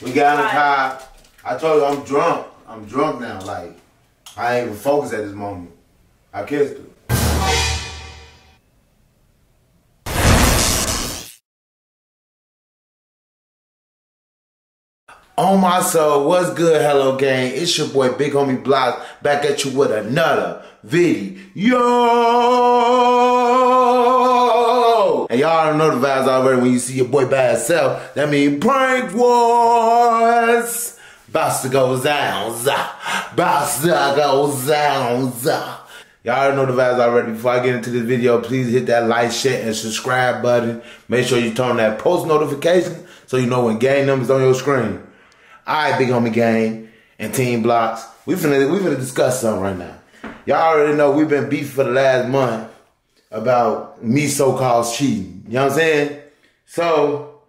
We got in the car. I told you I'm drunk. I'm drunk now. Like I ain't even focused at this moment. I kissed her. On my soul, what's good, hello gang? It's your boy Big Homie Block back at you with another video. And y'all don't know the vibes already when you see your boy by himself. That mean prank wars. Bout to go down, to go down. Y'all already know the vibes already. Before I get into this video, please hit that like, share, and subscribe button. Make sure you turn that post notification so you know when gang numbers on your screen. Alright, big homie gang and team blocks. We finna we finna discuss something right now. Y'all already know we've been beefing for the last month about me so-called cheating. You know what I'm saying? So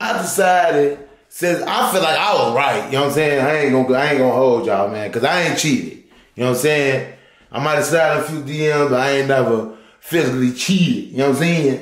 I decided since I feel like I was right, you know what I'm saying? I ain't gonna I ain't gonna hold y'all, man, cause I ain't cheated. You know what I'm saying? I might have slid a few DMs, but I ain't never physically cheated. You know what I'm saying?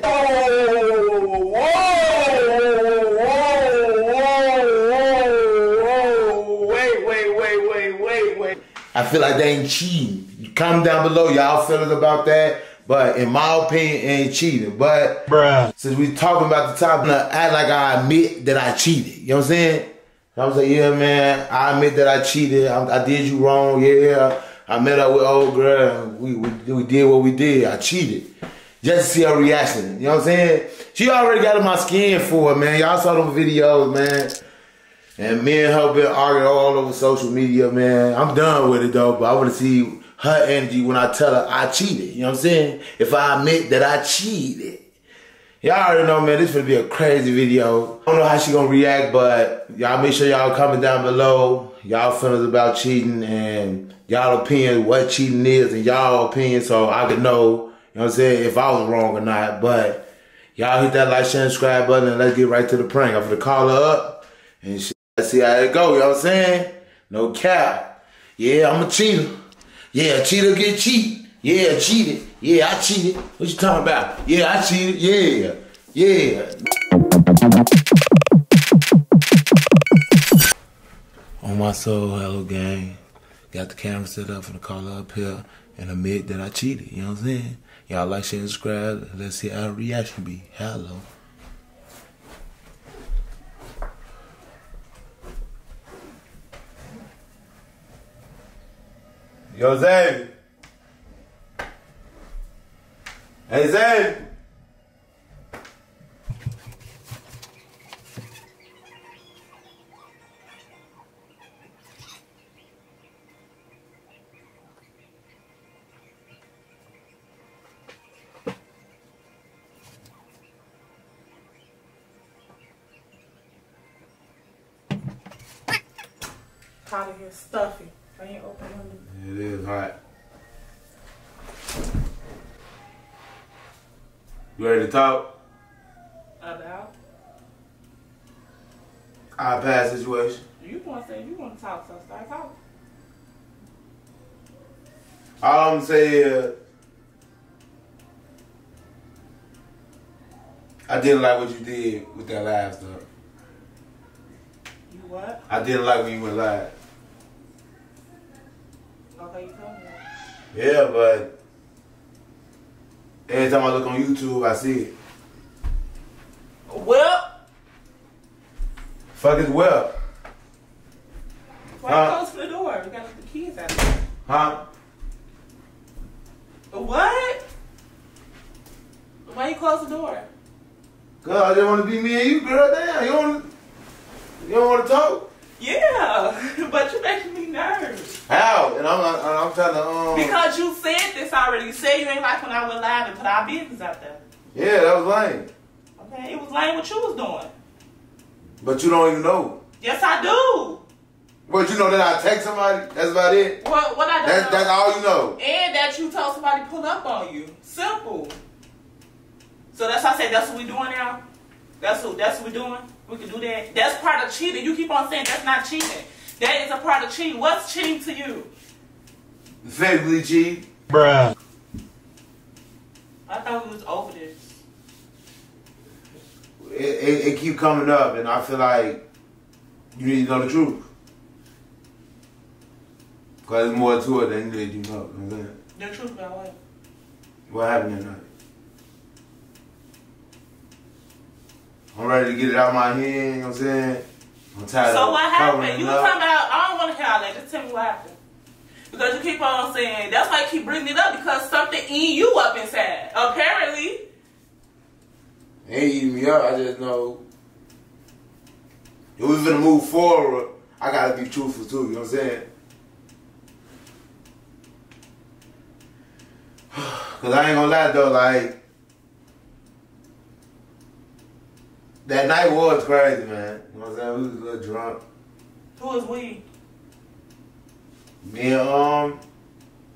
I feel like they ain't cheating. Comment down below y'all feelings about that. But in my opinion, it ain't cheating. But Bruh. since we talking about the topic, I act like I admit that I cheated. You know what I'm saying? I was like, yeah, man, I admit that I cheated. I, I did you wrong. Yeah, I met up with old girl. We, we we did what we did. I cheated. Just to see her reaction. You know what I'm saying? She already got in my skin for it, man. Y'all saw them videos, man. And me and her been arguing all over social media, man. I'm done with it though, but I want to see her energy when I tell her I cheated. You know what I'm saying? If I admit that I cheated. Y'all already know, man, this gonna be a crazy video. I don't know how she gonna react, but y'all make sure y'all comment down below. Y'all feelings about cheating and y'all opinion what cheating is and y'all opinion so I can know, you know what I'm saying, if I was wrong or not. But y'all hit that like, share, and subscribe button and let's get right to the prank. I'm gonna call her up and see how it go, you know what I'm saying? No cap. Yeah, I'm a cheater. Yeah, cheater get cheat. Yeah, cheated. Yeah, I cheated. What you talking about? Yeah, I cheated. Yeah. Yeah. On my soul, hello gang. Got the camera set up and the caller up here and admit that I cheated. You know what I'm saying? Y'all like, share, and subscribe. Let's see how the reaction be. Hello. Hey, Zay. Out of here, stuffy. I ain't open window. It is hot. You ready to talk? About? iPad situation. You want to say you want to talk, so start talking. All I'm saying is, I didn't like what you did with that live stuff. You what? I didn't like when you went live. Okay, you told me. Yeah, but every time I look on YouTube, I see it. Well, Fuck is well, why Huh? you close the door? We got the kids out there. huh? What? Why you close the door? Girl, I just want to be me and you, girl. Damn, you don't, you don't want to talk? Yeah, but you're making me nervous. How? And I'm, I'm trying to, um. Because you said this already. You said you ain't like when I went live and put our business out there. Yeah, that was lame. Okay, it was lame what you was doing. But you don't even know. Yes, I do. But you know that I text somebody. That's about it. What? What I don't That's know. that's all you know. And that you told somebody to pull up on you. Simple. So that's why I say that's what we doing now. That's what that's what we doing. We can do that. That's part of cheating. You keep on saying that's not cheating. That is a part of cheating. What's cheating to you? Physically cheat. Bruh. I thought we was over this. It, it, it keep coming up, and I feel like You need to know the truth. Cause there's more to it than you need to know. You know what The truth about what? What happened that night? I'm ready to get it out of my head, you know what I'm saying? I'm tired So of what happened? You were talking about, I don't want to hear all that. Just tell me what happened. Because you keep on saying, that's why you keep bringing it up because something eating you up inside. Apparently. It ain't eating me up, I just know. If we're gonna move forward, I gotta be truthful too, you know what I'm saying? Cause I ain't gonna lie though, like that night was crazy, man. You know what I'm saying? We was a little drunk. Who was we? Me and um,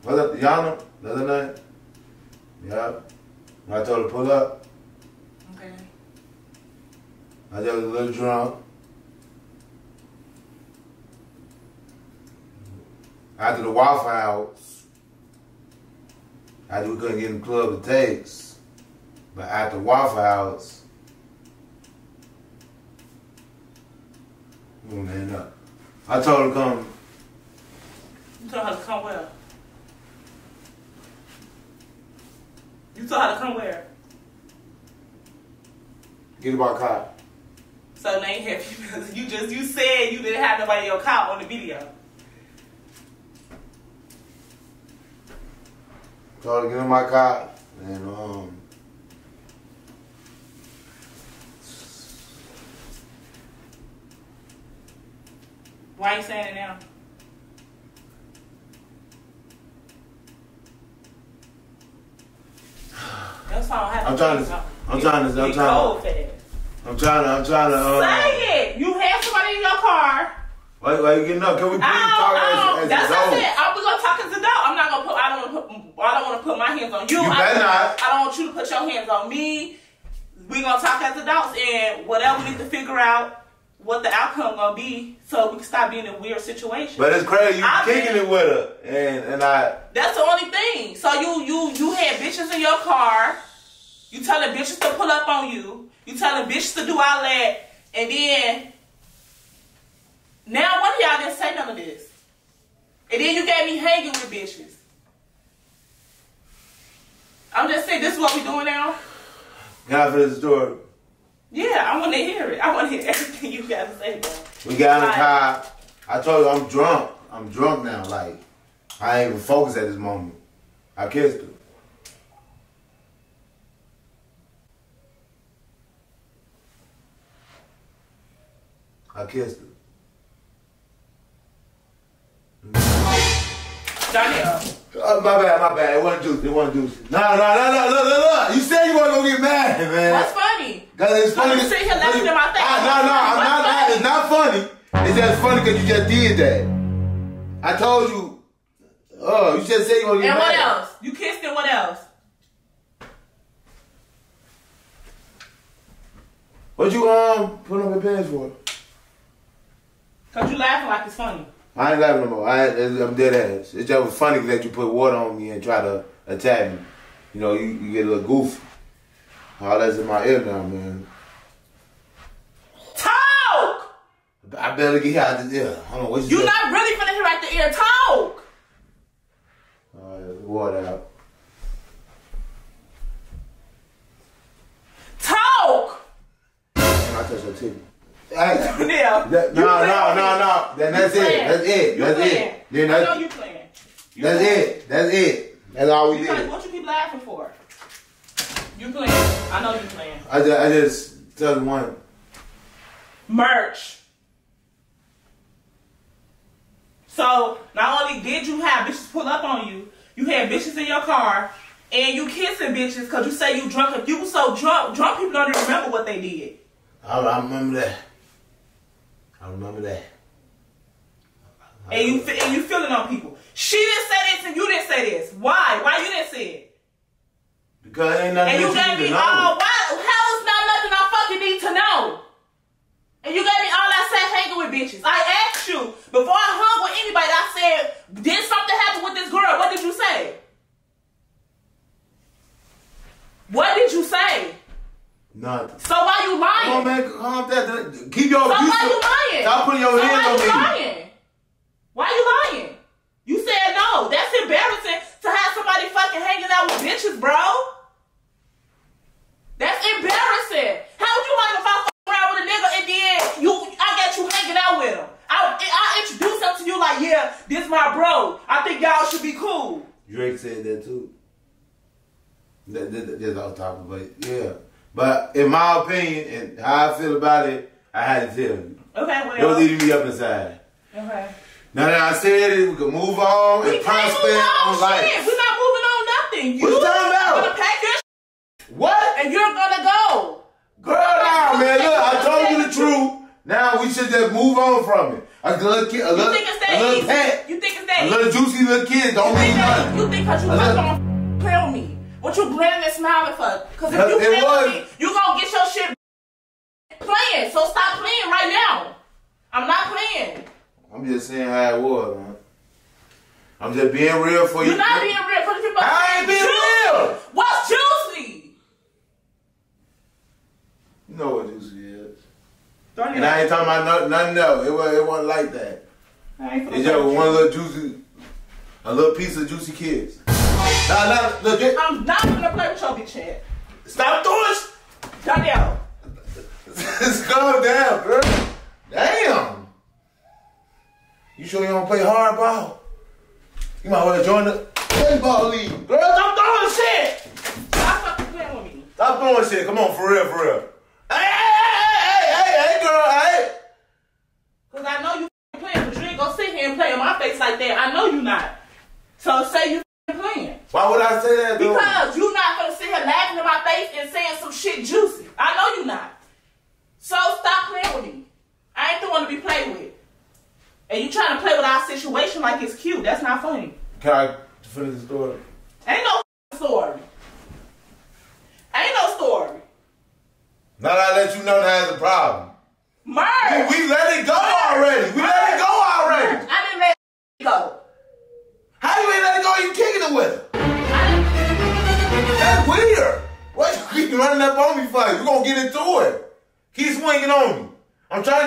what's up, Yana? The other night. Yeah. I told her to pull up. Okay. I just was a little drunk. After the Waffle House, after we couldn't get in the club to takes, but after the Waffle House, oh man, up. I told her to come. You told her to come where? You told her to come where? Get in my car. So now you have. You just you said you didn't have nobody in your car on the video. Told her to get in my car, and um. Why you saying it now? That's why I have I'm trying to- I'm trying to- I'm trying to- I'm trying to. I'm trying to. Um, Say it. You have somebody in your car. Why, why you getting up? Can we please talk I as, don't, as that's what I adults? said. I was gonna talk as adult. I'm not gonna put. I don't want to put. I don't want to put my hands on you. You I, better not. I don't want you to put your hands on me. We gonna talk as adults and whatever we need to figure out what the outcome gonna be, so we can stop being in weird situations. But it's crazy. You I kicking been- it with her, and and I. That's the only thing. So you you you had bitches in your car. You telling bitches to pull up on you. You telling bitches to do all that, and then now one of y'all didn't say none of this, and then you got me hanging with bitches. I'm just saying, this is what we doing now. Got for this story. Yeah, I want to hear it. I want to hear everything you got to say. Bro. We got in the car. I told you I'm drunk. I'm drunk now. Like I ain't even focused at this moment. I kissed her. I kissed her. Danielle, uh, Oh, my bad, my bad. It wasn't juice. It wasn't juice. No, no, no, no, no, no, no. You said you wasn't gonna get mad, man. what's funny? Cause it's funny. You sit here laughing in my face. Ah, no, no, I'm not. funny? It's not funny. It's just funny because you just did that. I told you. Oh, you just said you gonna get And mad. what else? You kissed and what else? What you um put on your pants for? Cause you laughing like it's funny. I ain't laughing no more. I, I'm dead ass. It's just funny that you put water on me and try to attack me. You know, you, you get a little goofy. All that's in my ear now, man. Talk. I better get out of this ear. Hold on, what you You say? not really finna hear right the ear. Talk. All right, water out. Talk. And I touch your titty. Hey, Yeah. that, no, no, playing no, no. Then that's it. That's it. That's it. Then I know you playing. You that's playing. it. That's it. That's all we You did. What you keep laughing for? You playing. I know you playing. I just, I just tell one. Merch. So not only did you have bitches pull up on you, you had bitches in your car, and you kissing bitches because you say you drunk. If you were so drunk, drunk people don't even remember what they did. I, I remember that. I remember that. And you and you feeling on people. She didn't say this and you didn't say this. Why? Why you didn't say it? Because ain't nothing And you gave you me to all. know. Why? How is not nothing I fucking need to know? And you gave me all I said hanging with bitches. I asked you before I hung with anybody. I said, did something happen with this girl? What did you say? What did you say? Nothing. So why you Come on, lying? man. Calm down. Keep your So abuse. why you lying? Stop putting your so hands why on you me. lying? Why you lying? You said no. That's embarrassing to have somebody fucking hanging out with bitches, bro. That's embarrassing. How would you like if I fuck around with a nigga and then you I got you hanging out with him? I I introduce him to you like, yeah, this my bro. I think y'all should be cool. Drake said that too. That, that, that- that's off topic, but yeah. But in my opinion and how I feel about it, I had to tell you. Okay, well. leading me up inside. Okay. Now that I said it, we can move on We and prosper on on shit. life. We're not moving on nothing. What you talking about? gonna pack your What? and you're gonna go. Girl, now, man, look, I told you the truth. Now we should just move on from it. A little kid, a You little, think it's a little easy? pet, You think it's a that easy? little juicy little kid don't mean nothing. You think cause you A fucking little- on play on me? What you grinning and smiling for? Cause if you it play was- on me, you gonna get your shit playing. So stop playing right now. I'm not playing. I'm just saying how it was, man. I'm just being real for you. You're not being real. Cause people I ain't being real. What's juicy? You know what juicy is. Don't And I ain't talking about nothing, nothing else. It wasn't, it wasn't like that. I ain't finna It's just one little juicy, a little piece of juicy kids. Now, now, look, it, I'm not gonna play with your bitch head. stop doing it. Danielle. Just calm down, girl. Damn. You sure you don't play hardball? You might want to join the baseball league. Girl, stop throwing shit. Stop fucking playing with me. Stop throwing shit. Come on, for real, for real. Hey, hey, hey, hey, hey, hey, girl, hey. Cause I know you f***ing playing, but you ain't gonna sit here and play in I know you not. So say you playing. Why would I say that, though? Because you not gonna sit here laughing in my face and saying some shit juicy. I know you not. So stop playing with me. I ain't the one to be played with. And you trying to play with our situation like it's cute. That's not funny. Can I finish the story? Ain't no story. Ain't no story. Now that I let you know that has a problem. Merge. We let it go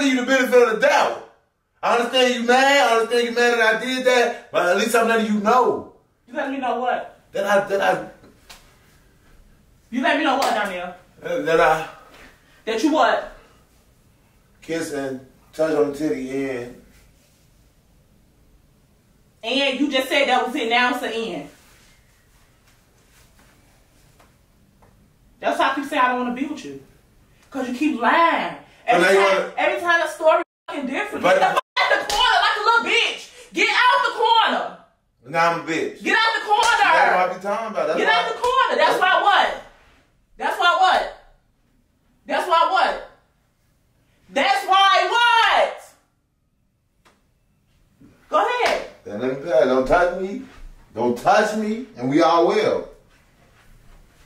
trying to give you the benefit of the doubt. I understand you mad. I understand you mad that I did that, but at least I'm letting you know you let me know what? that I that I You let me know what, Danielle? Uh, that I That you what? kiss and touch on the titty and And you just said that was it. Now it's the end. That's why I keep saying I don't want to be with you. Because you keep lying. Every, time, wanna- every time the story fucking different. But- Get the fuck out the corner like a little bitch. Get out the corner. now I'm a bitch. Get out the corner. That's what. I be talking about. That's Get out the corner. That's why what? That's why what? That's why what? That's why what? Go ahead. Then let me pass. Don't touch me. Don't touch me, and we all will.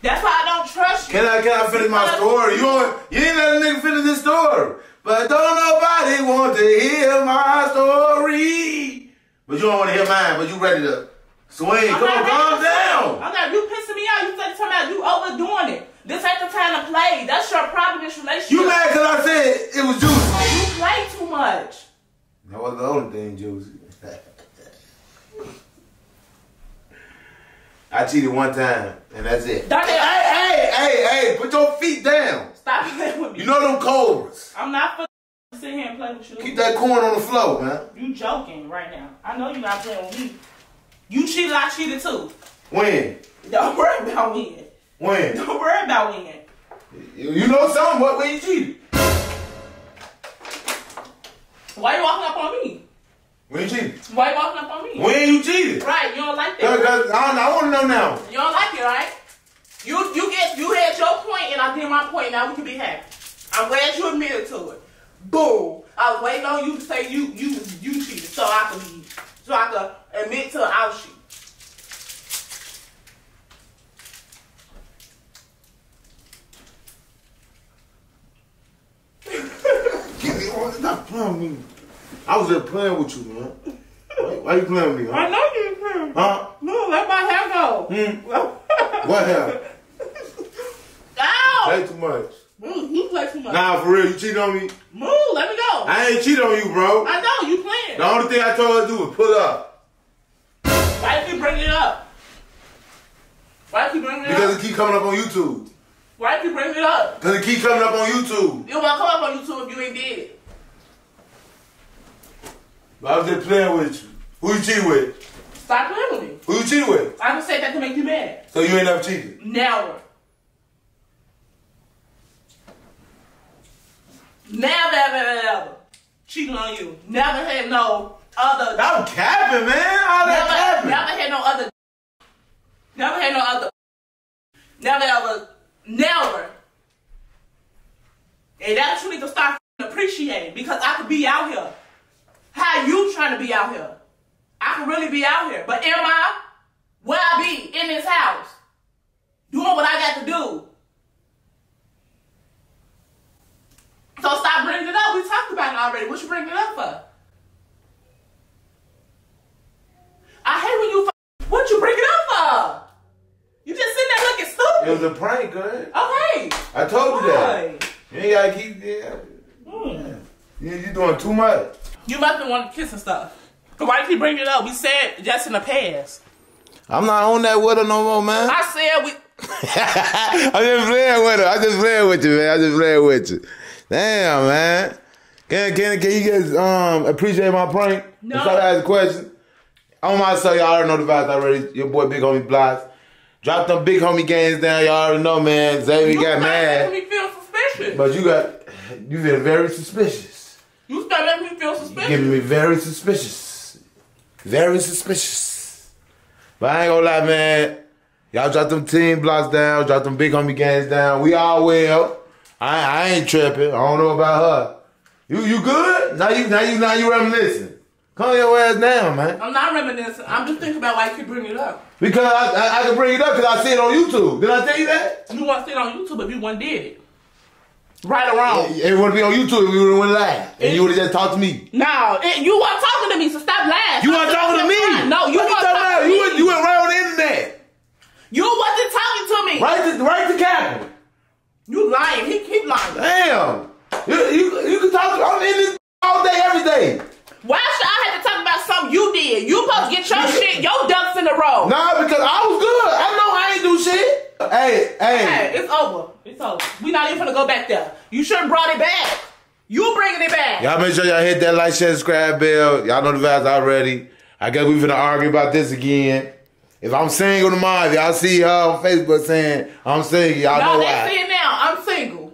That's why I don't trust you. Can I can I finish my story? You you ain't let a nigga finish this story. But don't nobody want to hear my story. But you don't want to hear mine, but you ready to swing. I'm Come on, calm to- down. I'm not. You pissing me out. You said talking about you overdoing it. This ain't the time to play. That's your problem this relationship. You mad because I said it was juicy. You play too much. That wasn't the only thing juicy. I cheated one time, and that's it. Don't Hey, hey, hey, hey, put your feet down. Stop playing with me. You know them cobras. I'm not for sit here and play with you. Keep that corn on the floor, man. You joking right now. I know you're not playing with me. You cheated, I cheated too. When? Don't worry about winning. When? Don't worry about. You you know something, what when you cheated? Why you walking up on me? When you cheated? Why you walking up on me? When you cheated? Right, you don't like that. 'cause I, I want to know now. You don't like it, right? You you get you had your point and I did my point. Now we can be happy. I'm glad you admitted to it. Boom. I was waiting on you to say you you you cheated, so I could be so I could admit to I was cheating. Stop playing with me. I was just playing with you, man. Why, why you playing with me, I know you can. Huh? No, let my hair go. Hmm? What hair? Ow! Play too much. Move, you play too much. Nah, for real, you cheated on me? Move, let me go. I ain't cheated on you, bro. I know, you playing. The only thing I told her to do was pull up. Why you bring it up? Why you keep bringing it Because up? Because it keep coming up on YouTube. Why you bring it up? Because it keep coming up on YouTube. You won't come up on YouTube if you ain't did it. I was just playing with you. Who you cheated with? Stop playing with me. Who you cheated with? I just said that to make you mad. So you ain't never cheated. Never. Never, ever, ever, ever cheating on you. Never had no other. I'm capping, man. All that Never, capping. never had no other. Never had no other. Never ever. Never. And that's what you need to start appreciating because I could be out here. Trying to be out here? I can really be out here. But am I? Where I be? In this house. Doing what I got to do. So stop bringing it up. We talked about it already. What you bringing it up for? I hate when you. F- what you bring it up for? You just sitting there looking stupid. It was a prank, good. Okay. I told you that. You ain't gotta keep. Yeah. Hmm. You, you doing too much. You must have wanted to kiss and stuff. Why did you keep bringing it up? We said just in the past. I'm not on that with her no more, man. I said we. I'm just playing with her. I'm just playing with you, man. I'm just playing with you. Damn, man. Can can can you guys um appreciate my prank? No. I'm trying to ask a question. On my side, y'all already know the vibes already. Your boy Big Homie Blocks. Drop them big homie games down. Y'all already know, man. Zavia You got mad. me feel suspicious. But you got you feel very suspicious. You started making me feel suspicious. You suspicious. giving me very suspicious. Very suspicious. But I ain't gonna lie, man. Y'all drop them team blocks down, drop them big homie games down. We all well. I, I ain't tripping. I don't know about her. You you good? Now you now you now you reminiscing. Calm your ass down, man. I'm not reminiscing. I'm just thinking about why you keep bringing it up. Because I, I, I can bring it up because I see it on YouTube. Did I tell you that? You want to see it on YouTube if you one did it. Right or wrong. It would be on YouTube if we would have went live. And you would have just talked to me. No, it, you weren't talking to me, so stop laughing. You weren't talking to me. No, you weren't talking to You me. went, you went right on the internet. You wasn't talking to me. Right to, right to Captain. You lying. He keep lying. Damn. You, you, you can talk. I'm in this all day, every day. Why should I have to talk about something you did? You supposed to get your shit, your ducks in a row. Nah, because I was good. I know I ain't do shit. Hey, hey. Hey, it's over. It's over. We not even gonna go back there. You should have brought it back. You bringing it back. Y'all make sure y'all hit that like, share, subscribe bell. Y'all know the vibes already. I guess we finna argue about this again. If I'm single tomorrow, if y'all see her on Facebook saying I'm single, y'all No, know why. see it now. I'm single.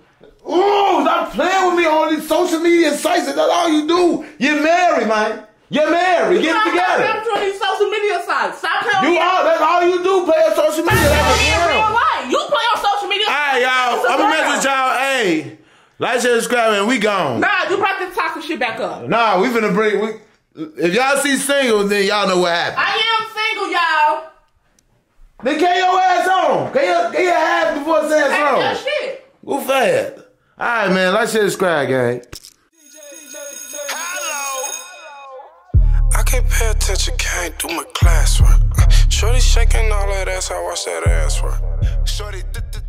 Ooh, stop playing with me on these social media sites. That's all you do. You're married, man. You're married. Get it Stop together. on these social media sites. Stop playing You are. That's all you do. Play on social media. Stop That's playing what in you real life. You play on social media. All right, y'all. It's a I'm gonna world. mess with y'all. Hey, like, share, subscribe, and we gone. Nah, you brought this toxic shit back up. Nah, we finna bring. We, if y'all see single, then y'all know what happened. I am single, y'all. Then get your ass on. Get your, get your ass before saying That's that something. shit. Go fast. All right, man. Like, share, subscribe, gang. I can't pay attention, can't do my classwork. Shorty shaking all that ass, I watch that ass work. Shorty, th- th-